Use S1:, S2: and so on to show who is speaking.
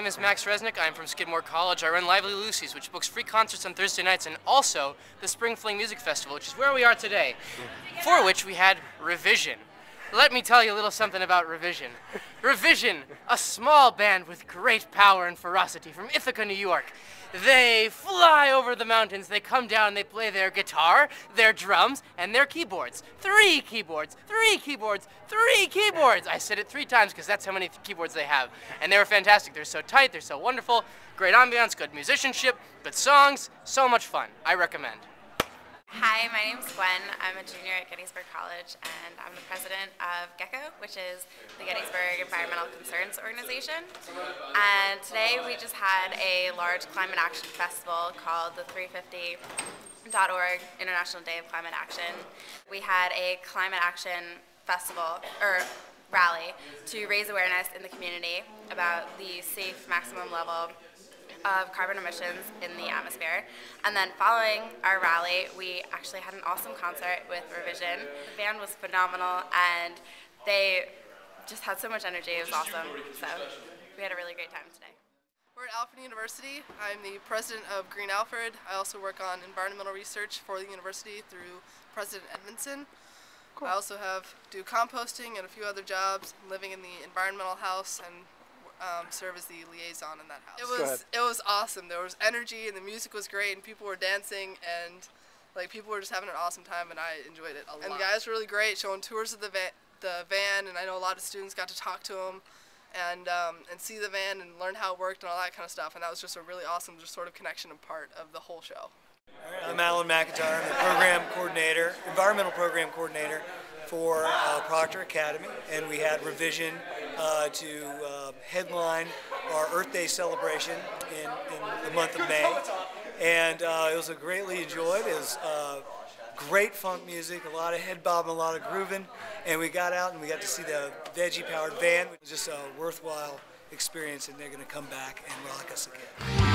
S1: name is Max Resnick. I'm from Skidmore College. I run Lively Lucy's, which books free concerts on Thursday nights, and also the Spring Fling Music Festival, which is where we are today, for which we had Revision. Let me tell you a little something about Revision. Revision, a small band with great power and ferocity from Ithaca, New York. They fly over the mountains, they come down, they play their guitar, their drums, and their keyboards. Three keyboards, three keyboards, three keyboards! I said it three times because that's how many keyboards they have. And they were fantastic. They're so tight, they're so wonderful. Great ambiance, good musicianship, good songs, so much fun. I recommend.
S2: Hi, my name is Gwen. I'm a junior at Gettysburg College, and I'm the president of GECO, which is the Gettysburg Environmental Concerns Organization. And today we just had a large climate action festival called the 350.org International Day of Climate Action. We had a climate action festival, or rally, to raise awareness in the community about the safe maximum level of carbon emissions in the atmosphere. And then following our rally, we actually had an awesome concert with Revision. The band was phenomenal and they just had so much energy. It was awesome. So we had a really great time today.
S3: We're at Alfred University. I'm the president of Green Alfred. I also work on environmental research for the university through President Edmondson. Cool. I also have do composting and a few other jobs, living in the environmental house and um, serve as the liaison in that house. It was it was awesome. There was energy and the music was great and people were dancing and like people were just having an awesome time and I enjoyed it a lot. And the guys were really great, showing tours of the van, the van, and I know a lot of students got to talk to them and um, and see the van and learn how it worked and all that kind of stuff. And that was just a really awesome, just sort of connection and part of the whole show.
S4: I'm Alan McIntyre. I'm the program coordinator, environmental program coordinator for uh, Proctor Academy, and we had revision uh, to uh, headline our Earth Day celebration in, in the month of May. And uh, it was greatly enjoyed. It was uh, great funk music, a lot of head bobbing, a lot of grooving, and we got out and we got to see the veggie powered van. It was just a worthwhile experience, and they're going to come back and rock us again.